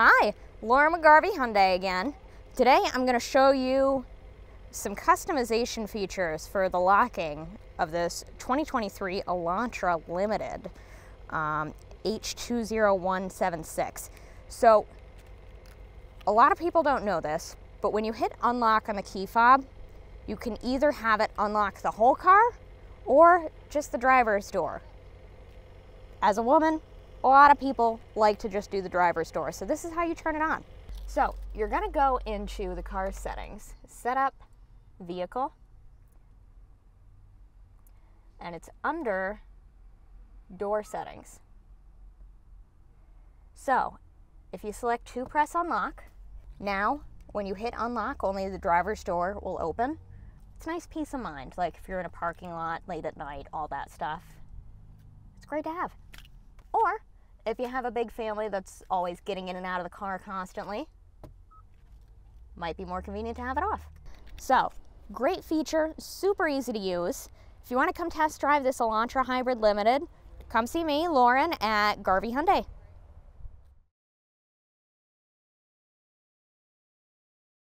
Hi, Lauren McGarvey Hyundai again. Today I'm going to show you some customization features for the locking of this 2023 Elantra Limited um, H20176. So a lot of people don't know this, but when you hit unlock on the key fob, you can either have it unlock the whole car or just the driver's door. As a woman, a lot of people like to just do the driver's door. So this is how you turn it on. So you're gonna go into the car settings, set up vehicle, and it's under door settings. So if you select 2-press unlock, now when you hit unlock, only the driver's door will open. It's a nice peace of mind, like if you're in a parking lot late at night, all that stuff. It's great to have. Or if you have a big family that's always getting in and out of the car constantly, might be more convenient to have it off. So, great feature, super easy to use. If you want to come test drive this Elantra Hybrid Limited, come see me, Lauren, at Garvey Hyundai.